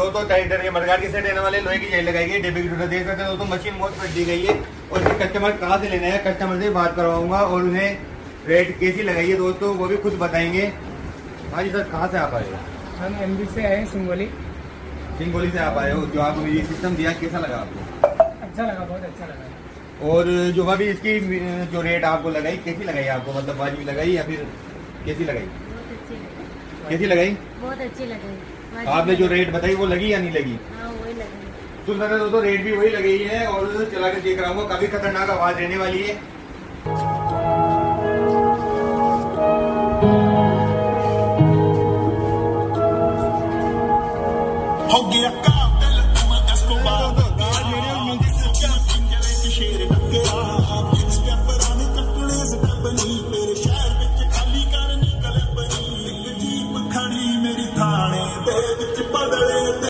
दो तो टाइटर ये मडगाड़ के सेट रहने वाले लोहे की जेल लगाई गई डेबी की देख सकते हो तो मशीन बहुत फिट दी गई है और इसे कस्टमर कहाँ से लेना है कस्टमर से बात करवाऊँगा और उन्हें रेट कैसी लगाई है दोस्तों वो भी खुद बताएँगे। हाँ जी सर कहाँ से आप आए हम एम से आए हैं सिंगोली। सिंगोली से आप आए हो जो आपको ये सिस्टम दिया कैसा लगा आपको? अच्छा लगा बहुत अच्छा लगा। और जो भाभी इसकी जो रेट आपको लगाई कैसी लगाई आपको? मतलब वाजिबी लगाई या फिर कैसी लगाई? अच्छी कैसी लगाई? बहुत अच्छी लगी हाँ, आपने जो रेट बताई वो लगी या नहीं लगी? हाँ, तो मैंने दोस्तों रेट भी वही लगी है और चला के देख रहा हूँ काफ़ी खतरनाक आवाज़ रहने वाली है। हो